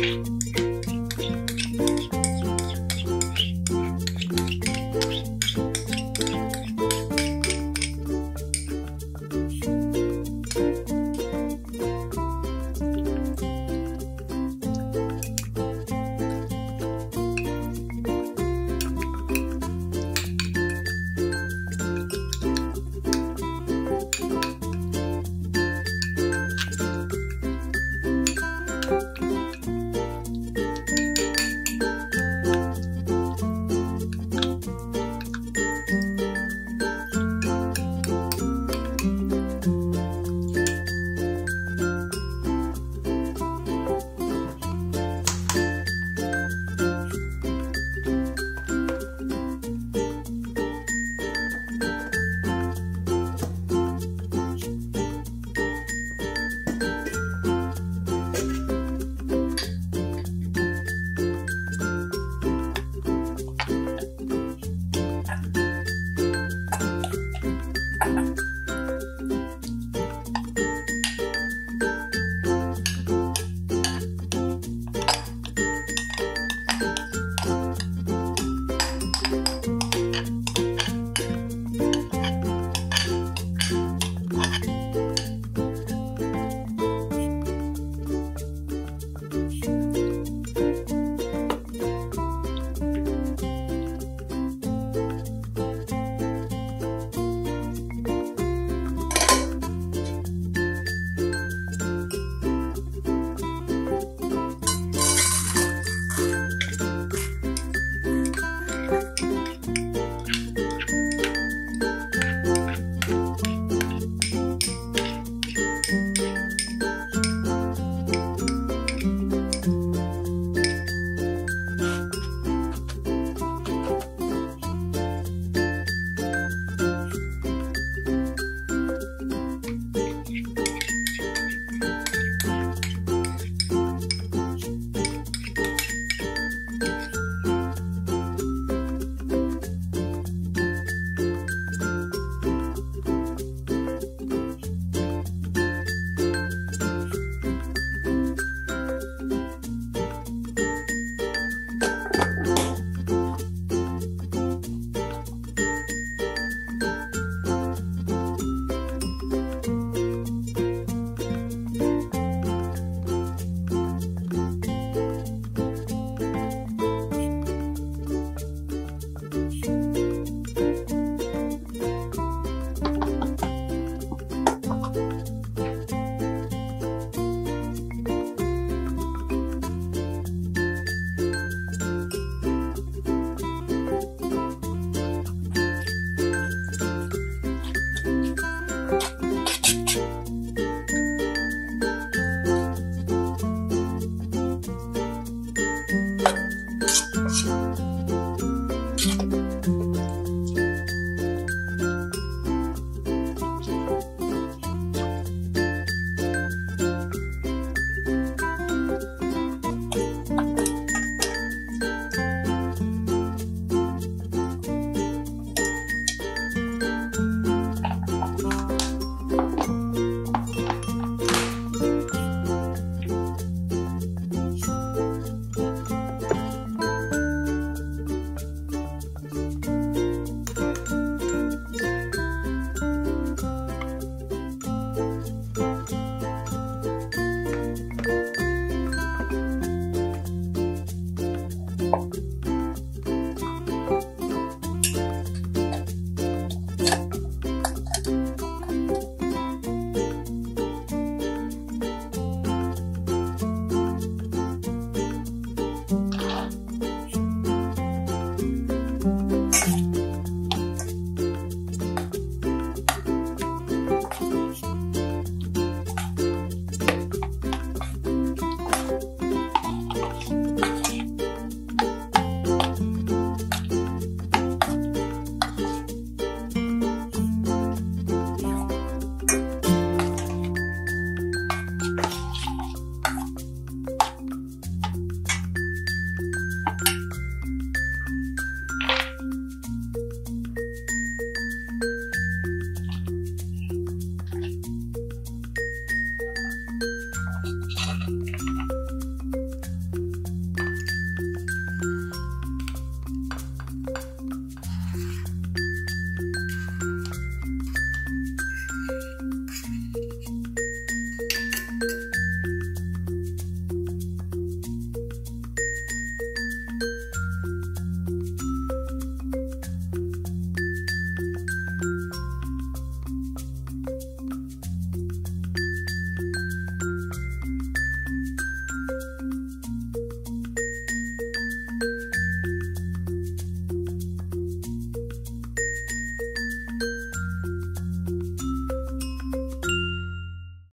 Bye.